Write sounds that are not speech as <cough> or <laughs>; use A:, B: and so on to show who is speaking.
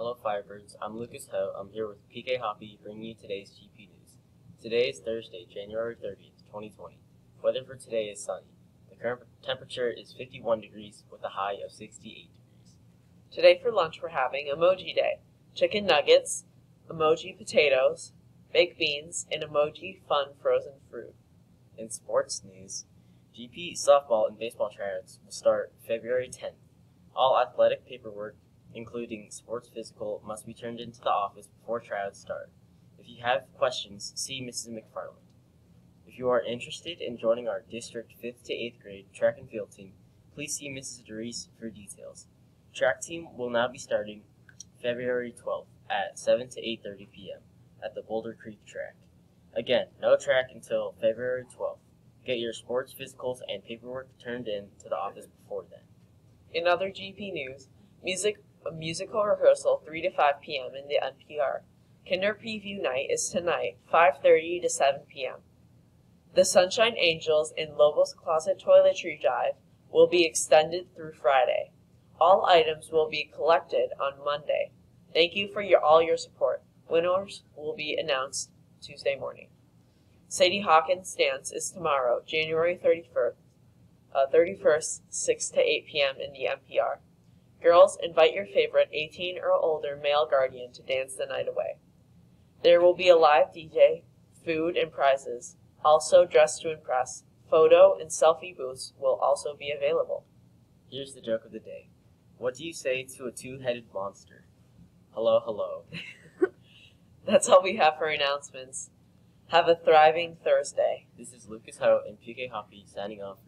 A: Hello Firebirds, I'm Lucas Ho. I'm here with PK Hoppy bringing you today's GP News. Today is Thursday, January 30th, 2020. Weather for today is sunny. The current temperature is 51 degrees with a high of 68 degrees.
B: Today for lunch we're having Emoji Day. Chicken nuggets, emoji potatoes, baked beans, and emoji fun frozen fruit.
A: In sports news, GP softball and baseball tryouts will start February 10th. All athletic paperwork including sports physical, must be turned into the office before tryouts start. If you have questions, see Mrs. McFarland. If you are interested in joining our District 5th to 8th grade track and field team, please see Mrs. DeReese for details. Track team will now be starting February 12th at 7 to 8.30 p.m. at the Boulder Creek track. Again, no track until February 12th. Get your sports physicals and paperwork turned in to the office before then.
B: In other GP news, music a musical rehearsal 3 to 5 p.m. in the MPR. Kinder Preview Night is tonight, 5.30 to 7 p.m. The Sunshine Angels in Lobos Closet Toiletry Drive will be extended through Friday. All items will be collected on Monday. Thank you for your, all your support. Winners will be announced Tuesday morning. Sadie Hawkins dance is tomorrow, January 31st, uh, 31st, 6 to 8 p.m. in the MPR. Girls, invite your favorite 18 or older male guardian to dance the night away. There will be a live DJ, food, and prizes. Also, dress to impress. Photo and selfie booths will also be available.
A: Here's the joke of the day. What do you say to a two-headed monster? Hello, hello. <laughs>
B: That's all we have for announcements. Have a thriving Thursday.
A: This is Lucas Ho and PK Hoppy signing off